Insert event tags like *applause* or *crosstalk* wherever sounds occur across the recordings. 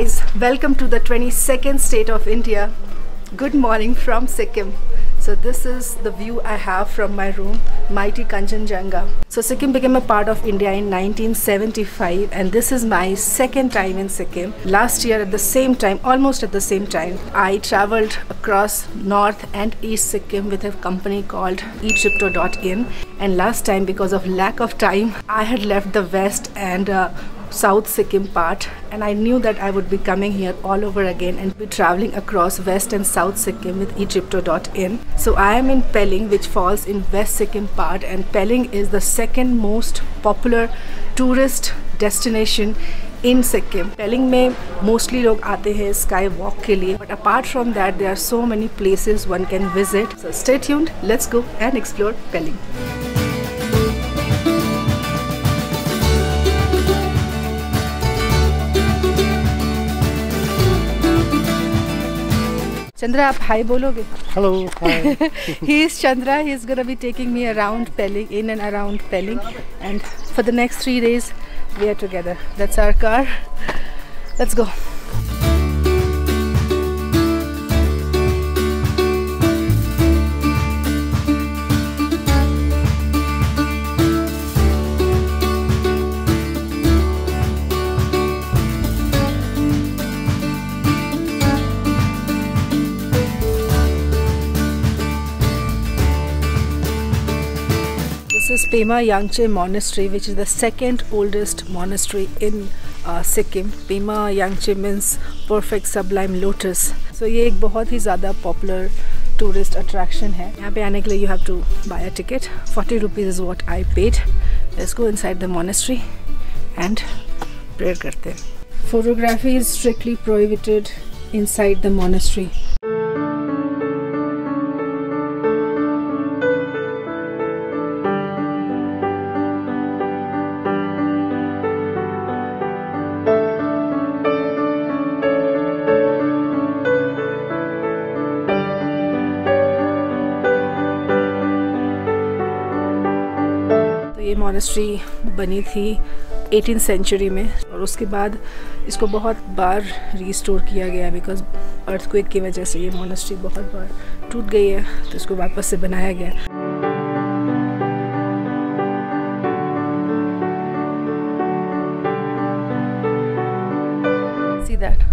guys, welcome to the 22nd state of India. Good morning from Sikkim. So this is the view I have from my room, mighty Kanchenjunga. So Sikkim became a part of India in 1975 and this is my second time in Sikkim. Last year at the same time, almost at the same time, I traveled across North and East Sikkim with a company called eTripto.in and last time because of lack of time, I had left the West and uh, South Sikkim part and I knew that I would be coming here all over again and be traveling across West and South Sikkim with Etripto.in. So I am in Pelling which falls in West Sikkim part and Pelling is the second most popular tourist destination in Sikkim Pelling में mostly लोग आते हैं sky but apart from that, there are so many places one can visit. So stay tuned. Let's go and explore Pelling. Explore Chandra आप hi बोलोगे? Hello he is Chandra he is gonna be taking me around Pelling in and around Pelling and for the next three days we are together that's our car let's go Pema Yangche Monastery, which is the second oldest monastery in uh, Sikkim Pema Yangche means perfect sublime lotus so ये एक बहुत ही ज़्यादा popular tourist attraction है यहाँ पे आने के लिए you have to buy a ticket forty rupees is what I paid let's go inside the monastery and prayer करते हैं photography is strictly prohibited inside the monastery monastery बनी थी 18 सेंचुरी में और उसके बाद इसको बहुत बार रिस्टोर किया गया बिकॉज़ अर्थक्वेक की वजह से ये मोनेस्ट्री बहुत बार टूट गई है तो इसको वापस से बनाया गया। See that.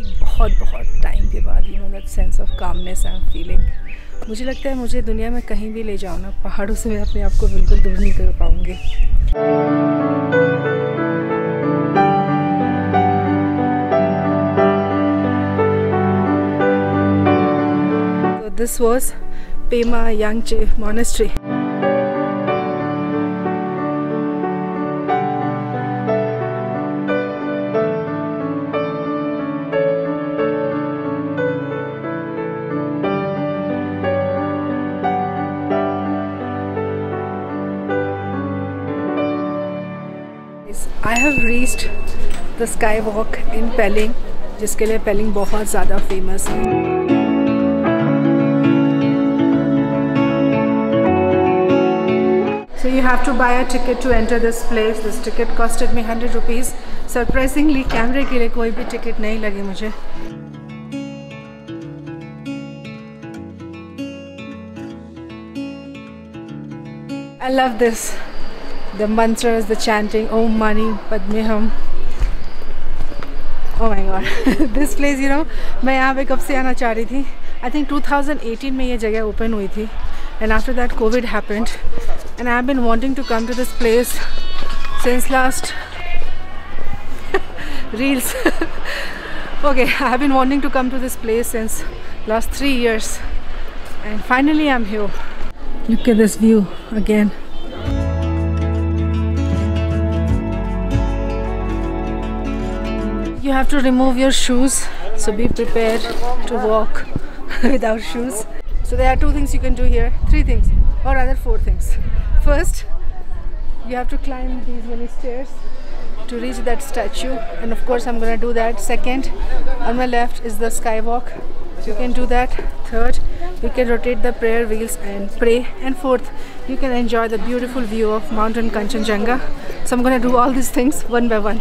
एक बहुत बहुत टाइम के बाद you know that sense of calmness I am feeling मुझे लगता है मुझे दुनिया में कहीं भी ले जाओ ना, पहाड़ों से मैं अपने आप को बिल्कुल दूर नहीं कर पाऊँगी this was Pema Yangche Monastery. The skywalk in Pelling जिसके लिए पेलिंग बहुत ज़्यादा फ़ेमस है So you have to buy a ticket to enter this place. This ticket costed me 100 rupees. Surprisingly, कैमरे के लिए कोई भी टिकट नहीं लगी मुझे I love this. The mantras, the chanting, Om Mani Padme Hum. Oh my god this place you know मैं यहाँ पे कब से आना चाह रही थी? आई थिंक 2018 में ये जगह ओपन हुई थी. And after that Covid happened and I been wanting to come to this place since last reels okay I been wanting to come to this place since last three years and finally I am here look this view again you have to remove your shoes so be prepared to walk *laughs* without shoes. So there are two things you can do here three things or rather four things. First you have to climb these many stairs to reach that statue and of course I'm gonna do that. Second on my left is the skywalk. You can do that. Third you can rotate the prayer wheels and pray. And fourth you can enjoy the beautiful view of mountain kanchenjunga so i'm to do all these things one by one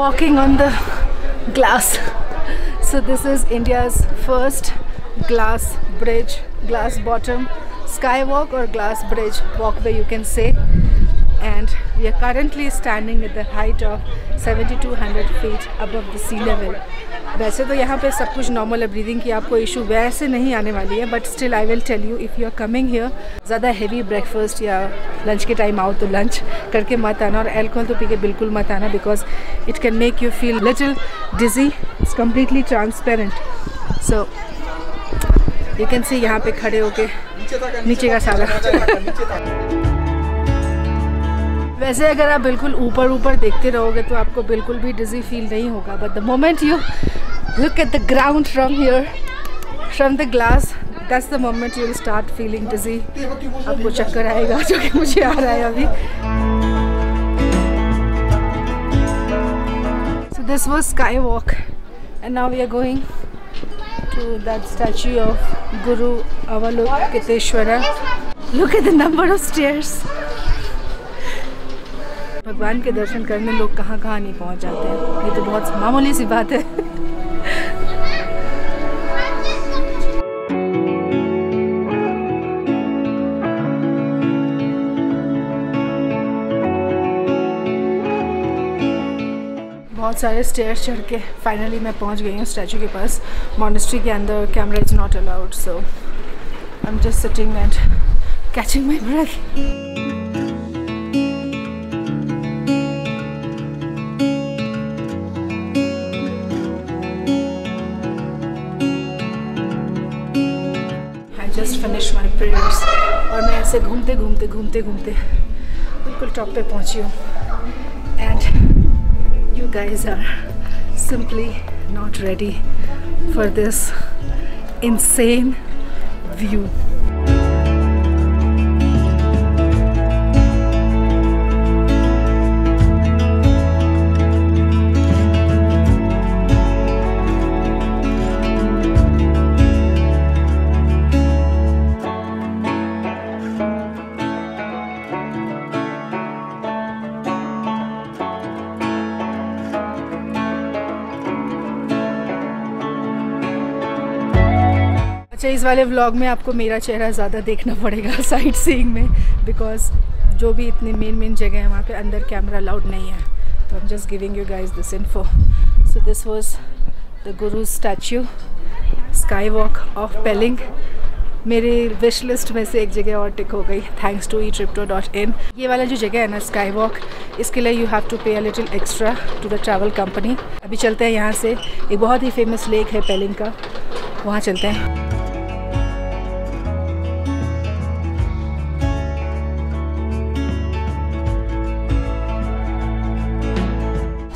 walking on the glass. So this is India's first glass bridge, glass bottom skywalk or glass bridge walkway you can say. And we are currently standing at the height of 7200 feet above the sea level. वैसे तो यहाँ पे सब कुछ normal है breathing की आपको issue वैसे नहीं आने वाली है but still I will tell you if you are coming here ज़्यादा हैवी ब्रेकफास्ट या लंच के टाइम आओ तो लंच करके मत आना और एल्कोहल तो पी के बिल्कुल मत आना because it can make you feel little dizzy it's completely transparent so you can see यहाँ पे खड़े होके नीचे का सारा। वैसे अगर आप बिल्कुल ऊपर ऊपर देखते रहोगे तो आपको बिल्कुल भी डिजी फील नहीं होगा but the moment you look at the ground from here from the glass that's the moment you will start feeling डिजी आपको चक्कर आएगा जो कि मुझे आ रहा है अभी So this was skywalk and now we are going to that statue of Guru Avalokiteshvara. Look at the number of stairs. भगवान के दर्शन करने लोग कहाँ कहाँ नहीं पहुँच जाते हैं ये तो बहुत मामूली सी बात है सारे स्टेयर चढ़ के फाइनली मैं पहुँच गई हूँ स्टैचू के पास। मॉनेस्ट्री के अंदर camera is not allowed so I am just sitting and catching my breath just finish my prayers और मैं ऐसे घूमते घूमते घूमते घूमते बिल्कुल टॉप पे पहुँची हूँ। guys are simply not ready for this insane view. इस वाले व्लॉग में आपको मेरा चेहरा ज़्यादा देखना पड़ेगा *laughs* साइट सीइंग में बिकॉज़ जो भी इतनी मेन मेन जगह है, वहाँ पे अंदर कैमरा अलाउड नहीं है। तो I am just giving you guys this info so this was the guru statue sky walk of Pelling मेरे विश लिस्ट में से एक जगह और टिक हो गई thanks to E Tripto dot in ये वाला जो जगह है ना स्काई वॉक इसके लिए you have to pay a little extra to the travel company अभी चलते हैं यहाँ से, एक बहुत ही फ़ेमस लेक है पेलिंग का, वहाँ चलते हैं।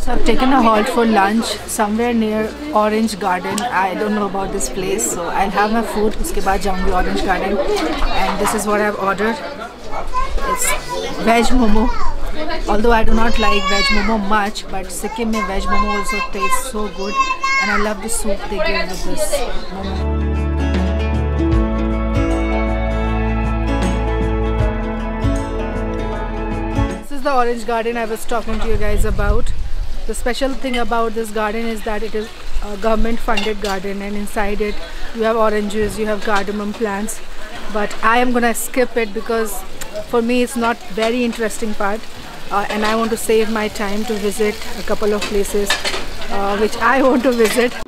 So I've taken a halt for lunch somewhere near Orange Garden. I don't know about this place, so I'll have my food. उसके बाद जाऊंगी Orange Garden, and this is what I've ordered. It's veg momo. Although I do not like veg momo much, but Sikkim mein veg momo also tastes so good, and I love the soup they give with this momo. This is the orange garden I was talking to you guys about. The special thing about this garden is that it is a government funded garden and inside it you have oranges, you have cardamom plants. But I am gonna skip it because for me it's not very interesting part uh, and I want to save my time to visit a couple of places uh, which I want to visit.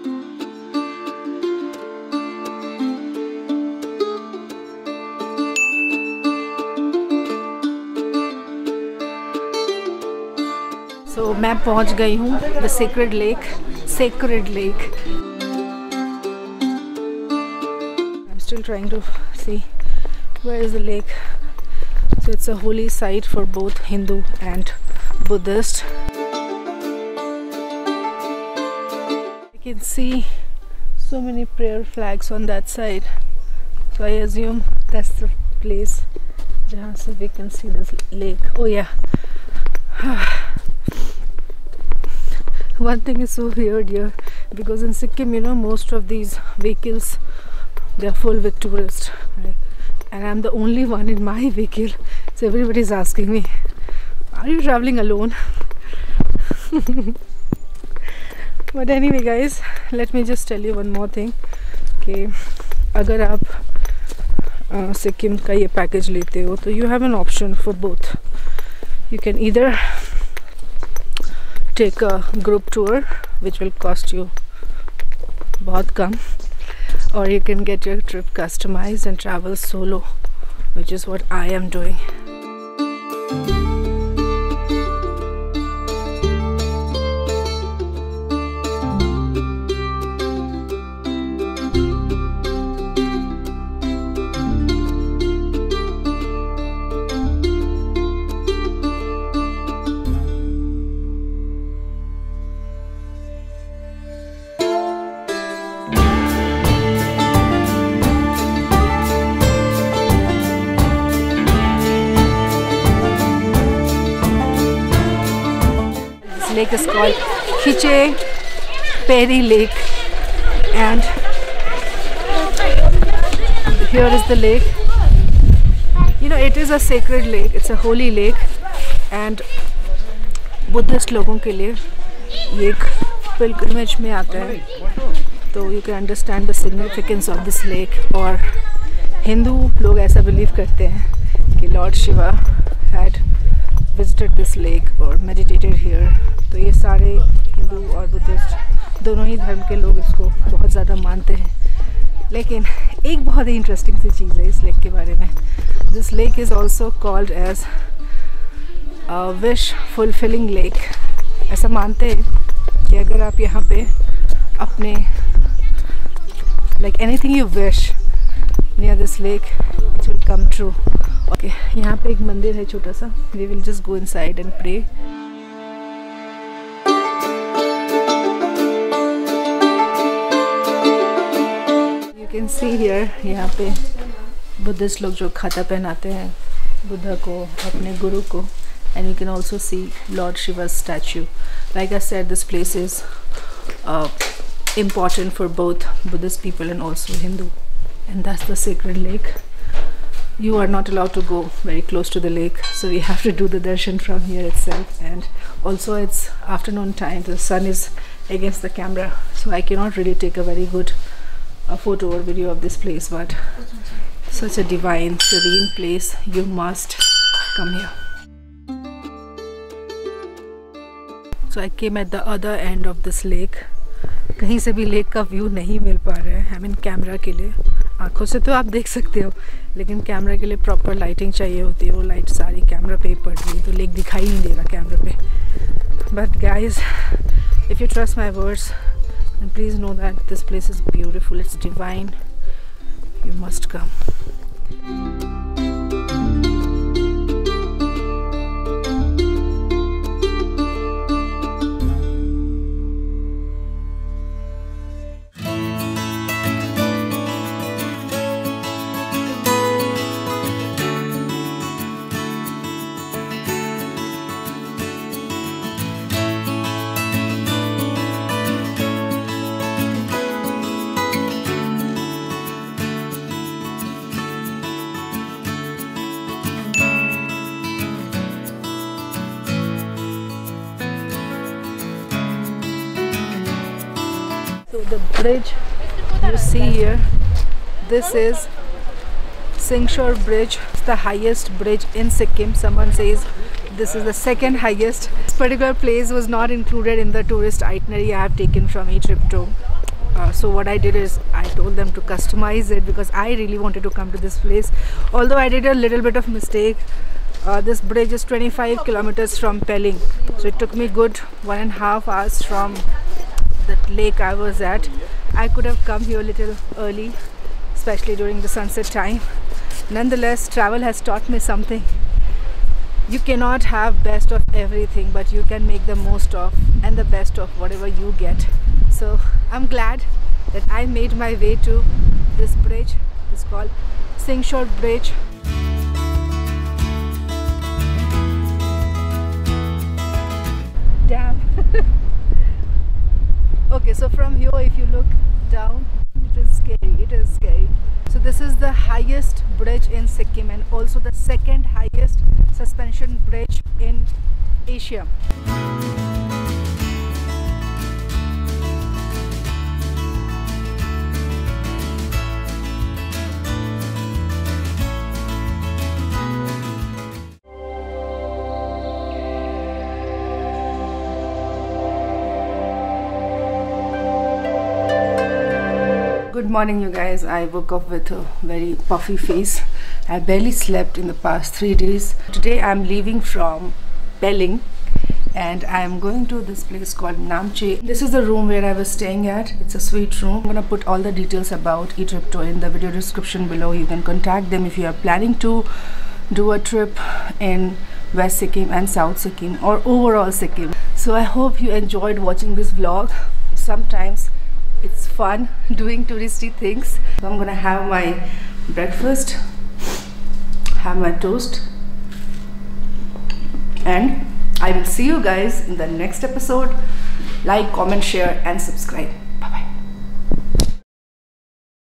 मैं पहुँच गई हूँ the secret lake secret lake I am still trying to see where is the lake so it's a holy site for both Hindu and Buddhist I can see so many prayer flags on that side so I assume that's the place जहाँ से we can see this lake oh yeah one thing is so weird here because in Sikkim you know most of these vehicles they are full with tourists right? and I'm the only one in my vehicle so everybody is asking me are you traveling alone *laughs* but anyway guys let me just tell you one more thing कि अगर आप सिक्किम का ये package लेते हो तो you have an option for both you can either take a group tour which will cost you bahut kam or you can get your trip customized and travel solo which is what I am doing. Lake is called Khiche Peri Lake and here is the lake you know it is a sacred lake it's a holy lake and Buddhist लोगों के लिए ये एक pilgrimage में आता है तो you can understand the significance of this lake और हिंदू लोग ऐसा बिलीव करते हैं कि lord Shiva had visited this lake और मेडिटेटेड हियर तो ये सारे हिंदू और बुद्धिस्ट, दोनों ही धर्म के लोग इसको बहुत ज़्यादा मानते हैं। लेकिन एक बहुत ही इंटरेस्टिंग सी चीज़ है इस लेक के बारे में। This lake is also called as wish fulfilling lake ऐसा मानते हैं कि अगर आप यहाँ पे अपने like anything you wish near this lake it will come true okay यहाँ पे एक मंदिर है छोटा सा we will just go inside and pray you can see here यहाँ पे बुद्धिस्ट लोग जो खाता पहनाते हैं बुद्धा को, अपने गुरु को। And you can also see Lord Shiva statue like I said this place is important for both Buddhist people and also Hindu. And that's the sacred lake. you are not allowed to go very close to the lake so we have to do the darshan from here itself and also it's afternoon time the sun is against the camera so I cannot really take a very good a photo or video of this place but such a divine serene place you must come here so I came at the other end of this lake कहीं से भी lake का view नहीं मिल पा रहा है I mean camera के लिए आँखों से तो आप देख सकते हो, लेकिन कैमरा के लिए प्रॉपर लाइटिंग चाहिए होती है। वो लाइट सारी कैमरा पे ही पड़ रही है तो लेक दिखाई नहीं दे रहा कैमरा पे। But guys if you trust my words and please know that this place is beautiful it's divine you must come. Bridge. You see here this is Singshore bridge. It's the highest bridge in Sikkim. Someone says this is the second highest. This particular place was not included in the tourist itinerary I have taken from Etripto uh, so what I did is I told them to customize it because I really wanted to come to this place. Although I did a little bit of mistake uh, this bridge is 25 kilometers from Pelling. So it took me good one and a half hours from the lake I was at. I could have come here a little early especially during the sunset time. Nonetheless travel has taught me something. You cannot have best of everything but you can make the most of and the best of whatever you get. So i'm glad that i made my way to this bridge it's called Singshore bridge. Damn *laughs* okay so from here if you look down it is scary it is scary so this is the highest bridge in Sikkim and also the second highest suspension bridge in Asia. Good morning you guys. I woke up with a very puffy face. I barely slept in the past three days. Today i'm leaving from Pelling and i'm going to this place called Namchi. This is the room where i was staying at. It's a suite room. I'm gonna put all the details about Etripto in the video description below. You can contact them if you are planning to do a trip in west sikkim and south sikkim or overall sikkim. So i hope you enjoyed watching this vlog. Sometimes it's fun *laughs* doing touristy things. So i'm gonna have my breakfast have my toast and i will see you guys in the next episode. Like comment share and subscribe